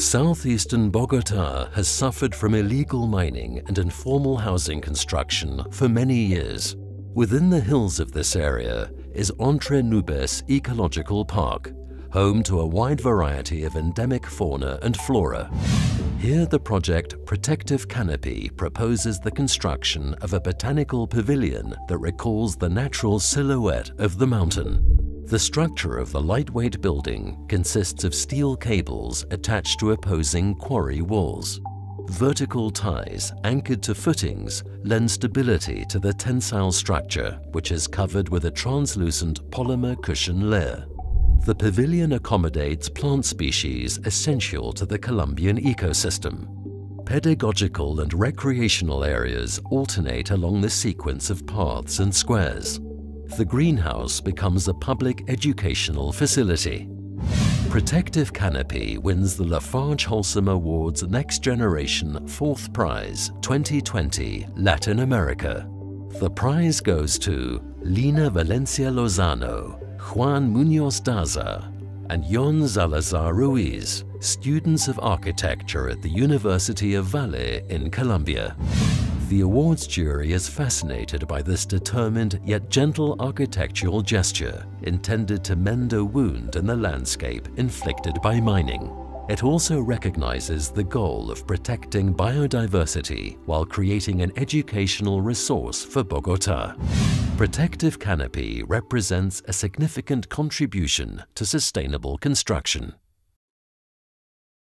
Southeastern Bogota has suffered from illegal mining and informal housing construction for many years. Within the hills of this area is Entre Nubes Ecological Park, home to a wide variety of endemic fauna and flora. Here the project Protective Canopy proposes the construction of a botanical pavilion that recalls the natural silhouette of the mountain. The structure of the lightweight building consists of steel cables attached to opposing quarry walls. Vertical ties anchored to footings lend stability to the tensile structure, which is covered with a translucent polymer cushion layer. The pavilion accommodates plant species essential to the Colombian ecosystem. Pedagogical and recreational areas alternate along the sequence of paths and squares the greenhouse becomes a public educational facility. Protective Canopy wins the Lafarge Holcim Awards Next Generation Fourth Prize 2020 Latin America. The prize goes to Lina Valencia Lozano, Juan Munoz Daza, and Jhon Salazar Ruiz, students of architecture at the University of Valle in Colombia. The awards jury is fascinated by this determined yet gentle architectural gesture intended to mend a wound in the landscape inflicted by mining. It also recognizes the goal of protecting biodiversity while creating an educational resource for Bogota. Protective Canopy represents a significant contribution to sustainable construction.